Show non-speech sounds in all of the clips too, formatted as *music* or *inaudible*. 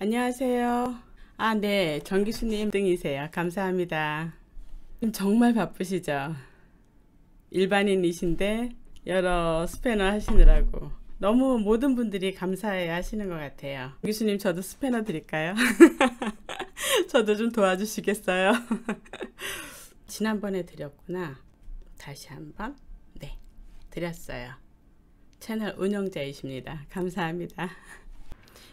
안녕하세요. 아, 네. 정기수님 등이세요. 감사합니다. 정말 바쁘시죠? 일반인이신데 여러 스패너 하시느라고 너무 모든 분들이 감사해 하시는 것 같아요. 정기수님 저도 스패너 드릴까요? *laughs* 저도 좀 도와주시겠어요? *laughs* 지난번에 드렸구나. 다시 한번. 네. 드렸어요. 채널 운영자이십니다. 감사합니다.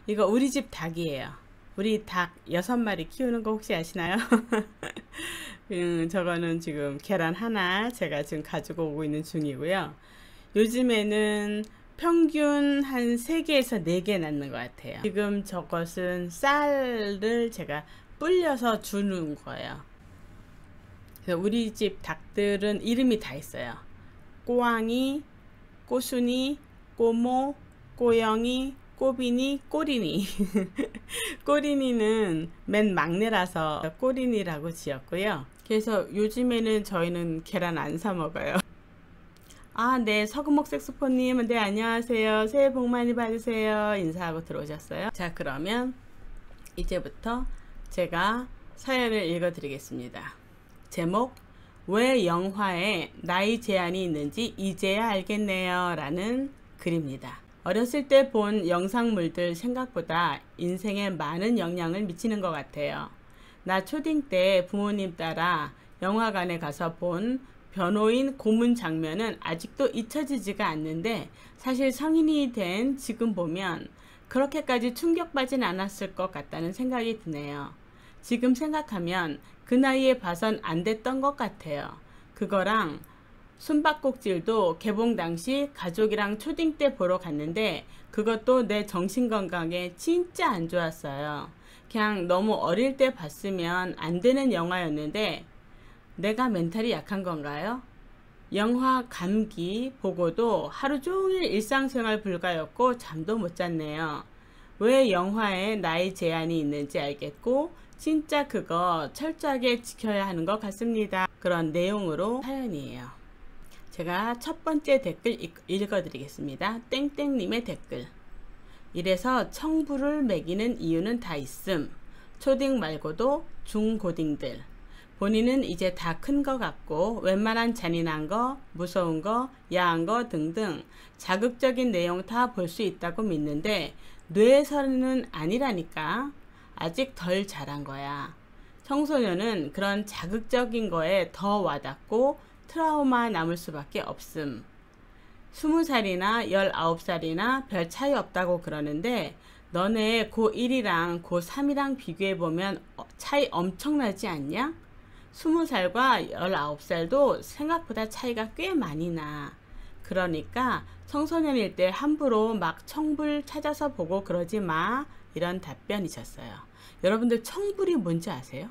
이거 우리 집 닭이에요. 우리 닭 여섯 마리 키우는 거 혹시 아시나요? *laughs* 음, 저거는 지금 계란 하나 제가 지금 가지고 오고 있는 중이고요. 요즘에는 평균 한 3개에서 4개 낳는 것 같아요. 지금 저것은 쌀을 제가 불려서 주는 거예요. 우리 집 닭들은 이름이 다 있어요. 꼬왕이, 꼬순이, 꼬모, 꼬영이, 꼬비니, 꼬리니. *laughs* 꼬리니는 맨 막내라서 꼬리니라고 지었고요. 그래서 요즘에는 저희는 계란 안 사 먹어요. 아, 네. 서금목 색소폰님, 네, 안녕하세요. 새해 복 많이 받으세요. 인사하고 들어오셨어요. 자, 그러면 이제부터 제가 사연을 읽어 드리겠습니다. 제목, 왜 영화에 나이 제한이 있는지 이제야 알겠네요. 라는 글입니다. 어렸을 때 본 영상물들 생각보다 인생에 많은 영향을 미치는 것 같아요. 나 초딩 때 부모님 따라 영화관에 가서 본 변호인 고문 장면은 아직도 잊혀지지가 않는데 사실 성인이 된 지금 보면 그렇게까지 충격받진 않았을 것 같다는 생각이 드네요. 지금 생각하면 그 나이에 봐선 안 됐던 것 같아요. 그거랑 숨바꼭질도 개봉 당시 가족이랑 초딩 때 보러 갔는데 그것도 내 정신건강에 진짜 안 좋았어요. 그냥 너무 어릴 때 봤으면 안 되는 영화였는데 내가 멘탈이 약한 건가요? 영화 감기 보고도 하루 종일 일상생활 불가였고 잠도 못 잤네요. 왜 영화에 나이 제한이 있는지 알겠고 진짜 그거 철저하게 지켜야 하는 것 같습니다. 그런 내용으로 사연이에요. 제가 첫 번째 댓글 읽어드리겠습니다. 땡땡님의 댓글. 이래서 청부를 매기는 이유는 다 있음. 초딩 말고도 중고딩들. 본인은 이제 다큰것 같고 웬만한 잔인한 거, 무서운 거, 야한 거 등등 자극적인 내용 다 볼 수 있다고 믿는데 뇌에서는 아니라니까. 아직 덜 자란 거야. 청소년은 그런 자극적인 거에 더 와닿고 트라우마 남을 수밖에 없음. 20살이나 19살이나 별 차이 없다고 그러는데 너네 고1이랑 고3이랑 비교해보면 어, 차이 엄청나지 않냐? 20살과 19살도 생각보다 차이가 꽤 많이 나. 그러니까 청소년일 때 함부로 막 청불 찾아서 보고 그러지 마. 이런 답변이셨어요. 여러분들 청불이 뭔지 아세요?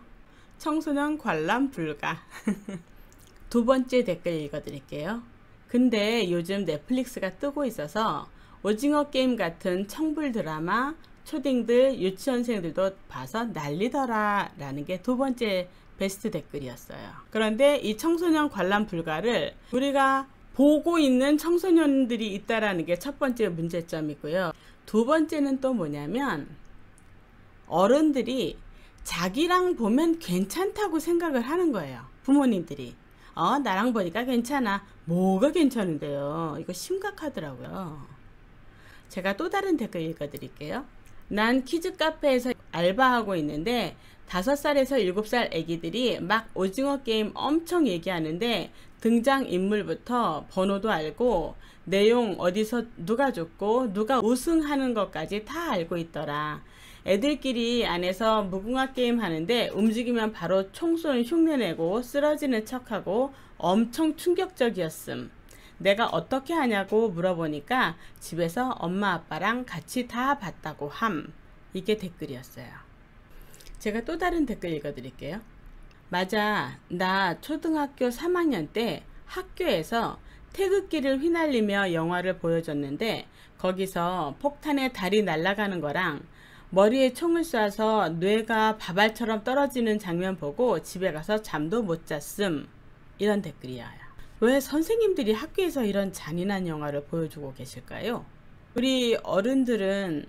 청소년 관람 불가. *laughs* 두 번째 댓글 읽어드릴게요. 근데 요즘 넷플릭스가 뜨고 있어서 오징어 게임 같은 청불 드라마 초딩들 유치원생들도 봐서 난리더라 라는 게 두 번째 베스트 댓글이었어요. 그런데 이 청소년 관람 불가를 우리가 보고 있는 청소년들이 있다라는 게 첫 번째 문제점이고요. 두 번째는 또 뭐냐면 어른들이 자기랑 보면 괜찮다고 생각을 하는 거예요. 부모님들이. 어, 나랑 보니까 괜찮아. 뭐가 괜찮은데요? 이거 심각하더라고요. 제가 또 다른 댓글 읽어드릴게요. 난 키즈 카페에서 알바하고 있는데 5살에서 7살 애기들이 막 오징어 게임 엄청 얘기하는데 등장 인물부터 번호도 알고 내용 어디서 누가 죽고 누가 우승하는 것까지 다 알고 있더라. 애들끼리 안에서 무궁화 게임 하는데 움직이면 바로 총 쏘는 흉내내고 쓰러지는 척하고 엄청 충격적이었음. 내가 어떻게 하냐고 물어보니까 집에서 엄마 아빠랑 같이 다 봤다고 함. 이게 댓글이었어요. 제가 또 다른 댓글 읽어드릴게요. 맞아. 나 초등학교 3학년 때 학교에서 태극기를 휘날리며 영화를 보여줬는데 거기서 폭탄에 달이 날아가는 거랑 머리에 총을 쏴서 뇌가 바발처럼 떨어지는 장면 보고 집에 가서 잠도 못 잤음. 이런 댓글이야. 왜 선생님들이 학교에서 이런 잔인한 영화를 보여주고 계실까요? 우리 어른들은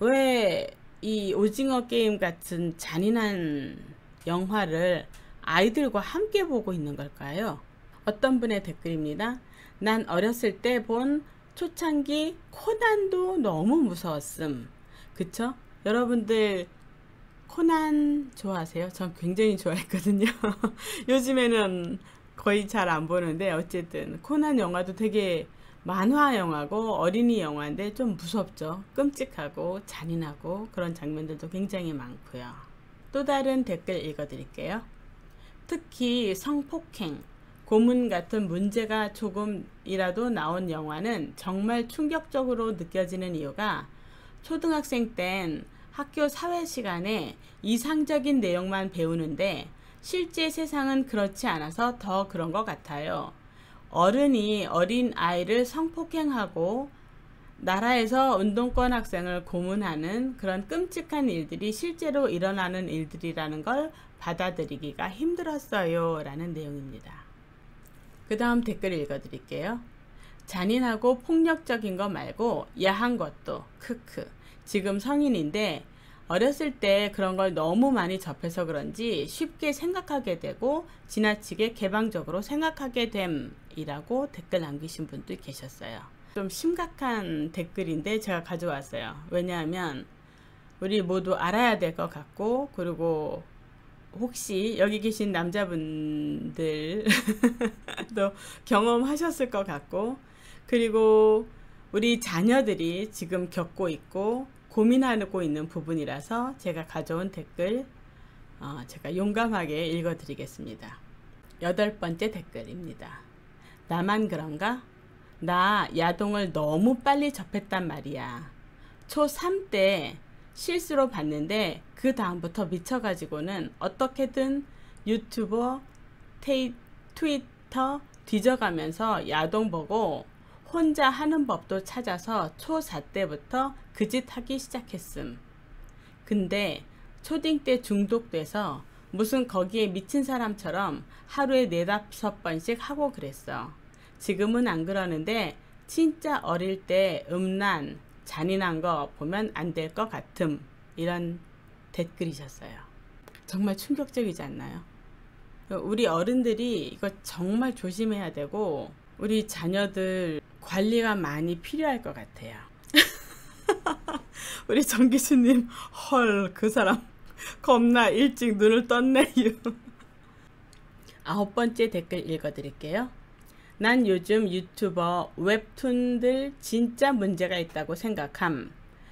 왜 이 오징어 게임 같은 잔인한 영화를 아이들과 함께 보고 있는 걸까요? 어떤 분의 댓글입니다. 난 어렸을 때 본 초창기 코난도 너무 무서웠음. 그쵸? 여러분들 코난 좋아하세요? 전 굉장히 좋아했거든요. *laughs* 요즘에는 거의 잘 안 보는데 어쨌든 코난 영화도 되게 만화 영화고 어린이 영화인데 좀 무섭죠. 끔찍하고 잔인하고 그런 장면들도 굉장히 많고요. 또 다른 댓글 읽어드릴게요. 특히 성폭행, 고문 같은 문제가 조금이라도 나온 영화는 정말 충격적으로 느껴지는 이유가 초등학생 땐 학교 사회 시간에 이상적인 내용만 배우는데 실제 세상은 그렇지 않아서 더 그런 것 같아요. 어른이 어린 아이를 성폭행하고 나라에서 운동권 학생을 고문하는 그런 끔찍한 일들이 실제로 일어나는 일들이라는 걸 받아들이기가 힘들었어요. 라는 내용입니다. 그 다음 댓글 읽어드릴게요. 잔인하고 폭력적인 거 말고 야한 것도 크크. 지금 성인인데 어렸을 때 그런 걸 너무 많이 접해서 그런지 쉽게 생각하게 되고 지나치게 개방적으로 생각하게 됨이라고 댓글 남기신 분도 계셨어요. 좀 심각한 댓글인데 제가 가져왔어요. 왜냐하면 우리 모두 알아야 될 것 같고 그리고 혹시 여기 계신 남자분들도 *laughs* 경험하셨을 것 같고 그리고 우리 자녀들이 지금 겪고 있고 고민하고 있는 부분이라서 제가 가져온 댓글 어, 제가 용감하게 읽어드리겠습니다. 여덟 번째 댓글입니다. 나만 그런가? 나 야동을 너무 빨리 접했단 말이야. 초3 때 실수로 봤는데 그 다음부터 미쳐가지고는 어떻게든 유튜버, 테이, 트위터 뒤져가면서 야동 보고 혼자 하는 법도 찾아서 초4 때부터 그 짓 하기 시작했음. 근데 초딩 때 중독돼서 무슨 거기에 미친 사람처럼 하루에 네다섯 번씩 하고 그랬어. 지금은 안 그러는데 진짜 어릴 때 음란, 잔인한 거 보면 안 될 것 같음. 이런 댓글이셨어요. 정말 충격적이지 않나요? 우리 어른들이 이거 정말 조심해야 되고 우리 자녀들 관리가 많이 필요할 것 같아요. *laughs* 우리 정기수님, 헐, 그 사람 겁나 일찍 눈을 떴네요. 아홉 번째 댓글 읽어드릴게요. 난 요즘 유튜버 웹툰들 진짜 문제가 있다고 생각함.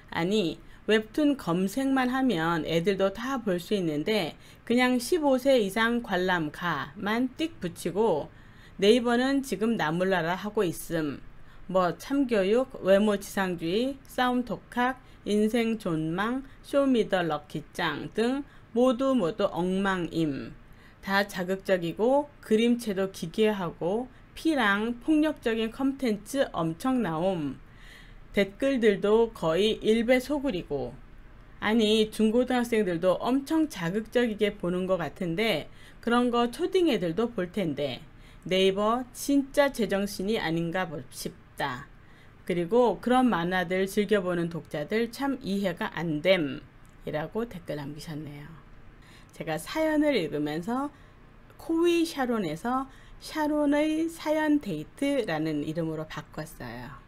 아니, 웹툰 검색만 하면 애들도 다 볼 수 있는데 그냥 15세 이상 관람 가만 띡 붙이고 네이버는 지금 나몰라라 하고 있음. 뭐 참교육, 외모 지상주의, 싸움 독학, 인생 존망, 쇼미더 럭키짱 등 모두 모두 엉망임. 다 자극적이고 그림체도 기괴하고 피랑 폭력적인 컨텐츠 엄청 나옴. 댓글들도 거의 일베 소굴이고 아니 중고등학생들도 엄청 자극적이게 보는 것 같은데 그런 거 초딩 애들도 볼 텐데 네이버 진짜 제정신이 아닌가 싶 다. 그리고 그런 만화들 즐겨보는 독자들 참 이해가 안 됨이라고 댓글 남기셨네요. 제가 사연을 읽으면서 코위 샤론에서 샤론의 사연 데이트라는 이름으로 바꿨어요.